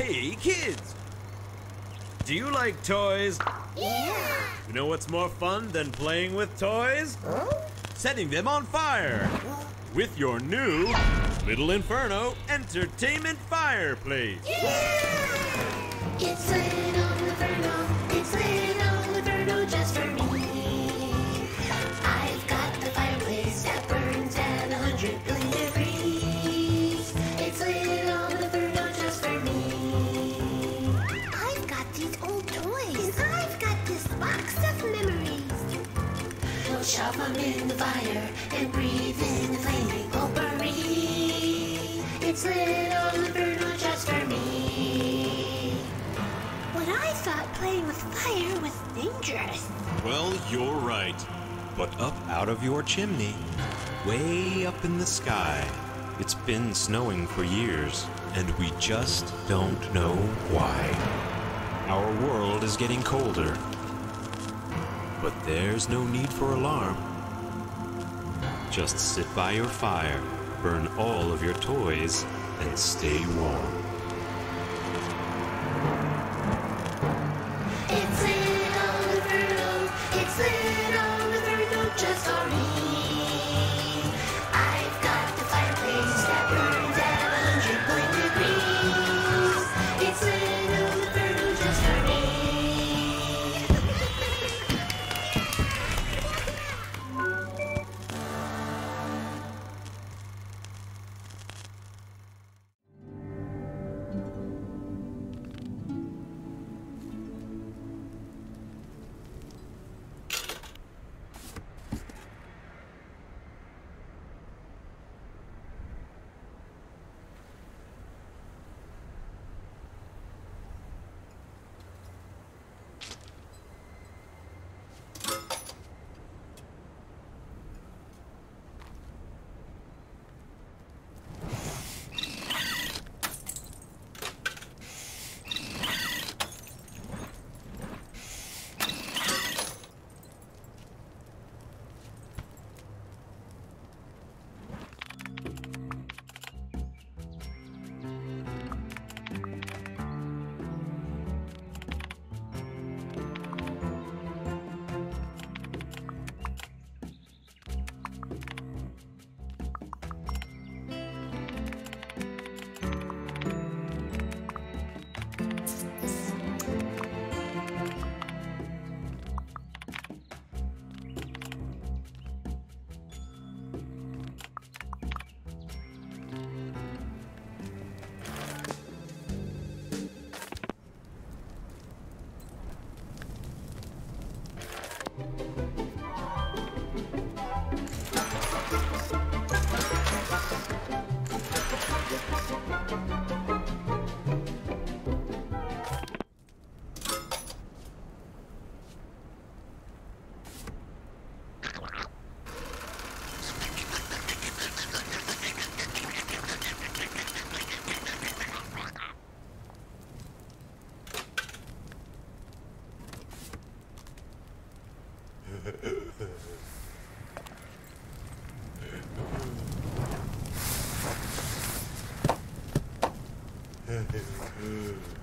Hey, kids! Do you like toys? Yeah. You know what's more fun than playing with toys? Setting them on fire with your new Little Inferno Entertainment Fireplace. It's 'em in the fire and breathe in the flaming potpourri. It's little Inferno just for me. But I thought playing with fire was dangerous. Well, you're right. But up out of your chimney, way up in the sky, it's been snowing for years, and we just don't know why. Our world is getting colder. But there's no need for alarm. Just sit by your fire, burn all of your toys, and stay warm. うん。